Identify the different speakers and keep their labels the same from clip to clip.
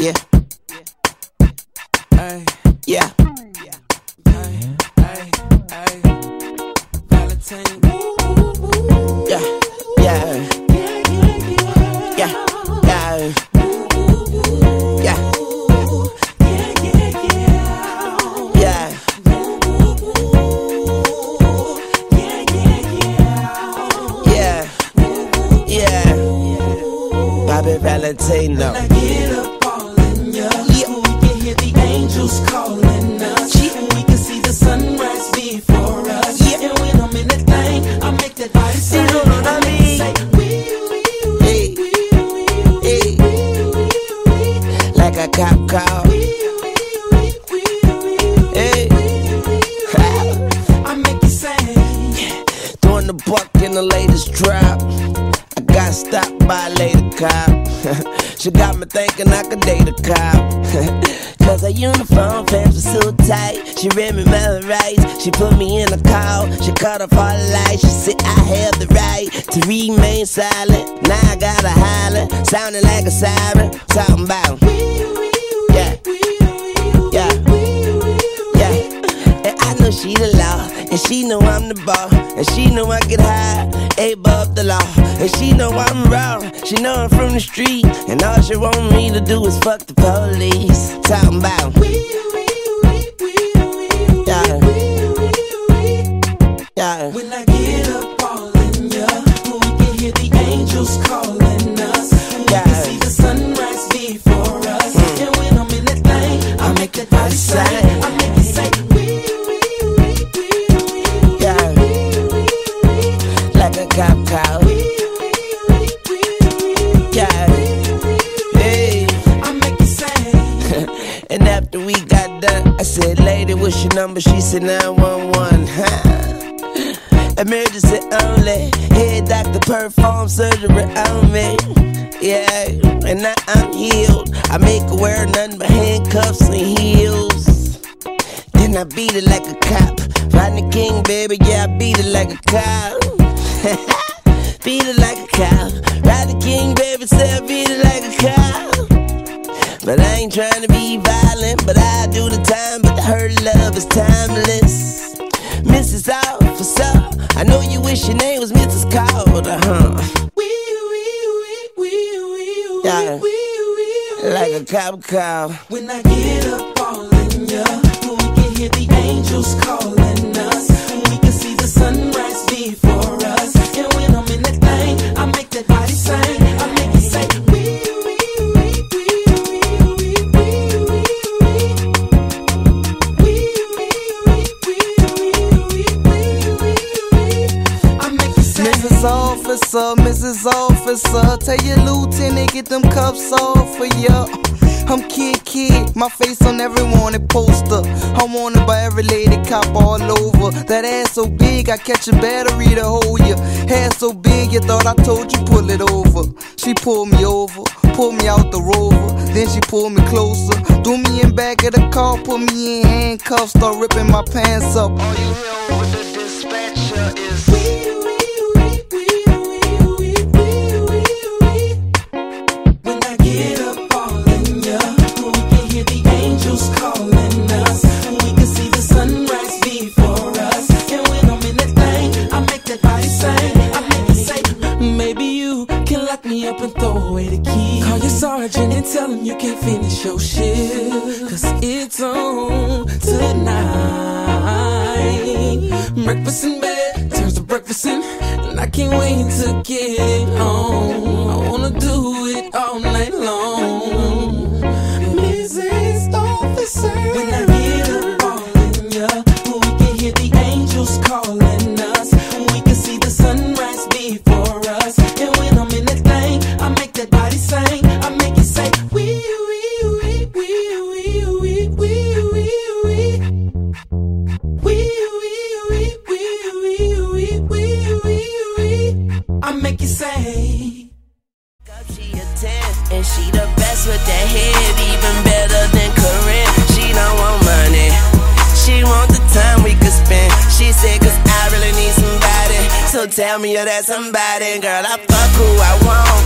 Speaker 1: Yeah. Ay, yeah. Ay, ay, ay. Valentino. Yeah, yeah. Yeah, yeah. Yeah. Valentino.
Speaker 2: I get up angels calling us. And we can see the sunrise before us. And when I'm in that thing, I make that body say.
Speaker 1: She got me thinking I could date a cop. Cause her uniform pants were so tight. She read me my rights. She put me in a call. She cut off all the lights. She said I have the right to remain silent. Now I gotta holler, sounding like a siren. Talking about, yeah, yeah, yeah. And I know she the law, and she know I'm the ball, and she know I get high, above the law, and she know I'm wrong. She know I'm from the street, and all she want me to do is fuck the police. Talking about, yeah, yeah.
Speaker 2: When I get up all in ya, we can hear the angels calling
Speaker 1: Like a cop call. Yeah. Hey.
Speaker 2: I make it say.
Speaker 1: And after we got done, I said, Lady, what's your number? She said, 911. Huh. Emergency only. Head doctor perform surgery on me. Yeah, and now I'm healed. I make her wear nothing but handcuffs and heels. Then I beat it like a cop. Rodney King, baby, yeah, I beat it like a cop. it like a cop. Rodney King, baby, say I it like a cop. But I ain't trying to be violent, but I do the time. But her love is timeless. Mrs. Officer, I know you wish your name was Mrs. Carter, huh? Yeah. Like a cop call.
Speaker 2: When I get up
Speaker 3: Mrs. Officer, tell your lieutenant get them cuffs off for ya. I'm Kidd Kidd, my face on every wanted poster. I'm wanted by every lady cop all over. That ass so big, I catch a battery to hold ya. Hair so big, you thought I told you pull it over. She pulled me over, pulled me out the rover. Then she pulled me closer, threw me in back of the car, put me in handcuffs, start ripping my pants up. All you hear over the dispatcher is.
Speaker 2: Lock me up and throw away the key. Call your sergeant and tell him you can't finish your shift. Cause it's on tonight. Breakfast in bed turns to breakfast in. And I can't wait to get home. I wanna do it all night long. Mrs. Officer. Make you say.
Speaker 1: She a 10, and she the best with that head, even better than Corinne. She don't want money, she want the time we could spend. She said, cause I really need somebody. So tell me you're that somebody. Girl, I fuck who I want,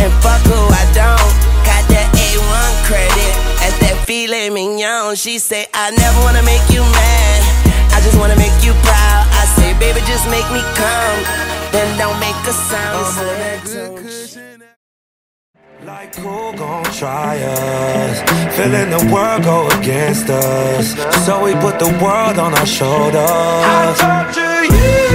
Speaker 1: and fuck who I don't. Got that A1 one credit at that filet mignon. She say, I never wanna make you mad. I just wanna make you proud. I say, baby, just make me come. Then don't make a sound.
Speaker 4: Like who gon' try us? Feeling the world go against us. So we put the world on our shoulders. I talk to you.